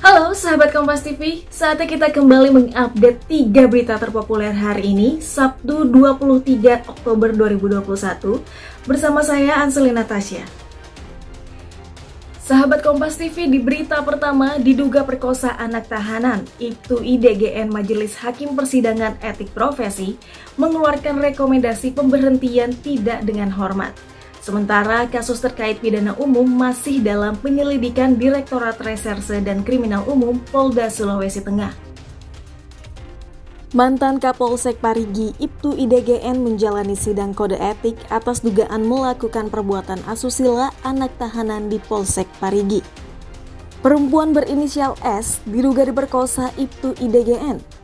Halo sahabat Kompas TV, saatnya kita kembali mengupdate 3 berita terpopuler hari ini, Sabtu 23 Oktober 2021, bersama saya Anselina Tasya. Sahabat Kompas TV di berita pertama diduga perkosa anak tahanan, itu IDGN Majelis Hakim Persidangan Etik Profesi mengeluarkan rekomendasi pemberhentian tidak dengan hormat. Sementara kasus terkait pidana umum masih dalam penyelidikan Direktorat Reserse dan Kriminal Umum Polda Sulawesi Tengah. Mantan Kapolsek Parigi Ibtu IDGN menjalani sidang kode etik atas dugaan melakukan perbuatan asusila anak tahanan di Polsek Parigi. Perempuan berinisial S diduga diperkosa Ibtu IDGN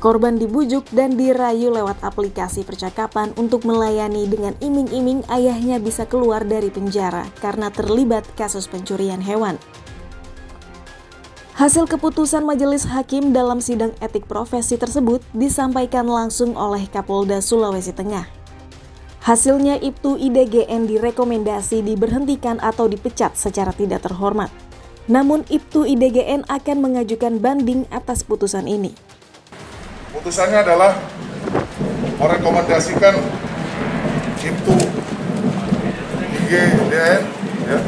Korban dibujuk dan dirayu lewat aplikasi percakapan untuk melayani dengan iming-iming ayahnya bisa keluar dari penjara karena terlibat kasus pencurian hewan. Hasil keputusan majelis hakim dalam sidang etik profesi tersebut disampaikan langsung oleh Kapolda Sulawesi Tengah. Hasilnya Ibtu IDGN direkomendasi diberhentikan atau dipecat secara tidak terhormat. Namun Ibtu IDGN akan mengajukan banding atas putusan ini. Putusannya adalah merekomendasikan itu IGDN ya,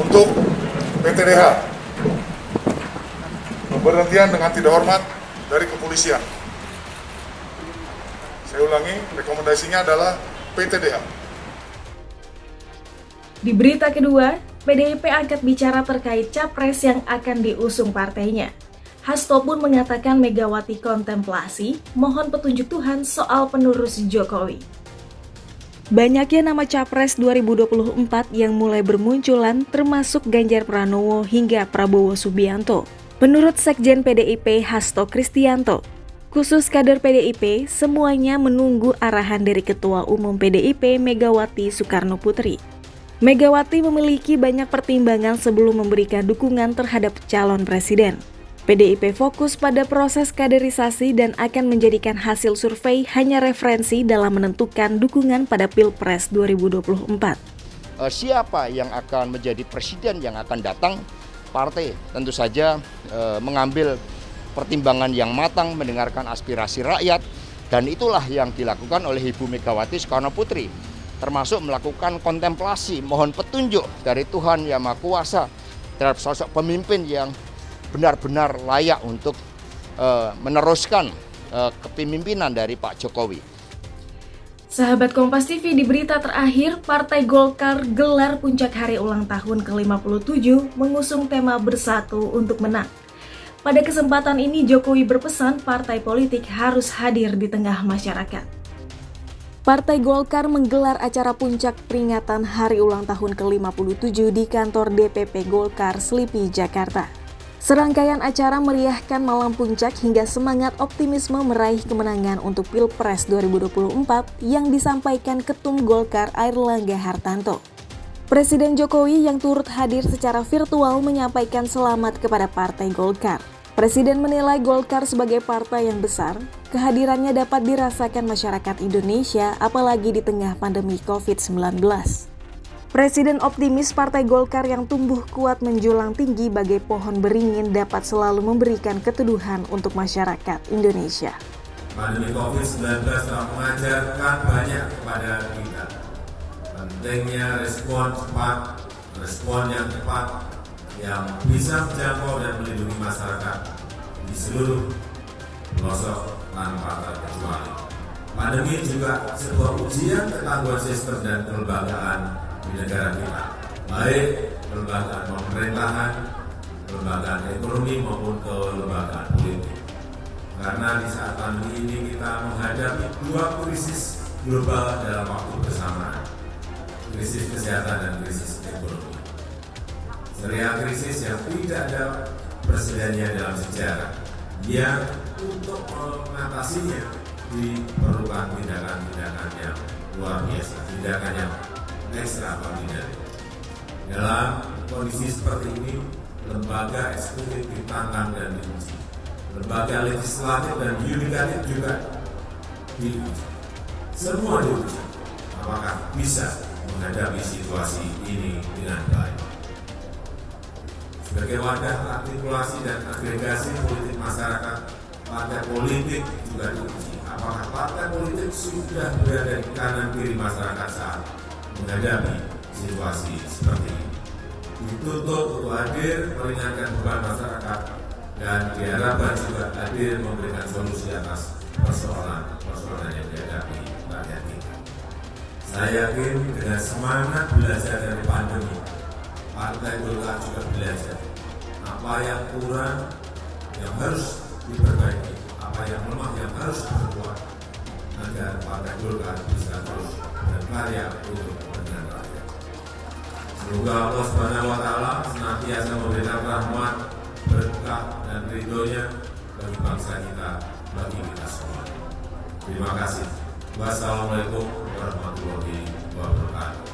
untuk PTDH pemberhentian dengan tidak hormat dari kepolisian. Saya ulangi, rekomendasinya adalah PTDH. Di berita kedua, PDIP angkat bicara terkait capres yang akan diusung partainya. Hasto pun mengatakan Megawati kontemplasi, mohon petunjuk Tuhan soal penerus Jokowi. Banyaknya nama capres 2024 yang mulai bermunculan termasuk Ganjar Pranowo hingga Prabowo Subianto. Menurut Sekjen PDIP Hasto Kristianto, khusus kader PDIP semuanya menunggu arahan dari Ketua Umum PDIP Megawati Soekarno Putri. Megawati memiliki banyak pertimbangan sebelum memberikan dukungan terhadap calon presiden. PDIP fokus pada proses kaderisasi dan akan menjadikan hasil survei hanya referensi dalam menentukan dukungan pada Pilpres 2024. Eh, siapa yang akan menjadi presiden yang akan datang? Partai tentu saja eh, mengambil pertimbangan yang matang, mendengarkan aspirasi rakyat, dan itulah yang dilakukan oleh Ibu Megawati Soekarno Putri, termasuk melakukan kontemplasi, mohon petunjuk dari Tuhan Yang Maha Kuasa terhadap sosok pemimpin yang benar-benar layak untuk uh, meneruskan uh, kepemimpinan dari Pak Jokowi. Sahabat Kompas TV di berita terakhir, Partai Golkar gelar puncak hari ulang tahun ke-57 mengusung tema bersatu untuk menang. Pada kesempatan ini Jokowi berpesan partai politik harus hadir di tengah masyarakat. Partai Golkar menggelar acara puncak peringatan hari ulang tahun ke-57 di kantor DPP Golkar Slipi, Jakarta. Serangkaian acara meriahkan malam puncak hingga semangat optimisme meraih kemenangan untuk Pilpres 2024 yang disampaikan Ketum Golkar Airlangga Hartanto. Presiden Jokowi yang turut hadir secara virtual menyampaikan selamat kepada Partai Golkar. Presiden menilai Golkar sebagai partai yang besar, kehadirannya dapat dirasakan masyarakat Indonesia apalagi di tengah pandemi COVID-19. Presiden optimis Partai Golkar yang tumbuh kuat menjulang tinggi bagai pohon beringin dapat selalu memberikan keteduhan untuk masyarakat Indonesia. Pandemi COVID-19 telah mengajarkan banyak kepada kita. Pentingnya respon cepat, respon yang cepat, yang bisa menjangkau dan melindungi masyarakat di seluruh pelosok tanpa terkecuali. Pandemi juga sebuah ujian ketangguhan sistem dan kelembagaan di negara kita, baik kelembagaan pemerintahan, kelembagaan ekonomi maupun kelembagaan politik. Karena di saat pandemi ini kita menghadapi dua krisis global dalam waktu bersamaan, krisis kesehatan dan krisis ekonomi. Serial krisis yang tidak ada presidennya dalam sejarah, yang untuk mengatasinya diperlukan tindakan-tindakan yang luar biasa, tindakan yang ekstraordinary. Dalam kondisi seperti ini, lembaga eksekutif ditantang dan diuji. Lembaga legislatif dan yudikatif juga diuji. Semua diuji. Apakah bisa menghadapi situasi ini dengan baik? sebagai wadah artikulasi dan agregasi politik masyarakat, partai politik juga diuji. Apakah partai politik sudah berada di kanan kiri masyarakat saat menghadapi situasi seperti ini? Dituntut untuk hadir meringankan beban masyarakat dan diharapkan juga hadir memberikan solusi atas persoalan-persoalan yang dihadapi rakyat kita. Saya yakin dengan semangat belajar dari pandemi, Partai Golkar juga belajar apa yang kurang yang harus diperbaiki, apa yang lemah yang harus diperkuat agar Partai Golkar bisa terus berkarya untuk kepentingan rakyat. Semoga Allah Subhanahu wa taala senantiasa memberikan rahmat, berkah dan ridhonya bagi bangsa kita, bagi kita semua. Terima kasih. Wassalamualaikum warahmatullahi wabarakatuh.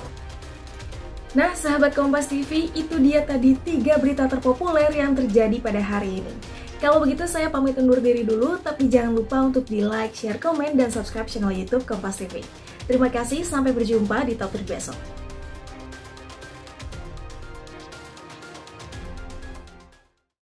Nah, sahabat Kompas TV, itu dia tadi tiga berita terpopuler yang terjadi pada hari ini. Kalau begitu saya pamit undur diri dulu, tapi jangan lupa untuk di like, share, komen, dan subscribe channel YouTube Kompas TV. Terima kasih, sampai berjumpa di topik besok.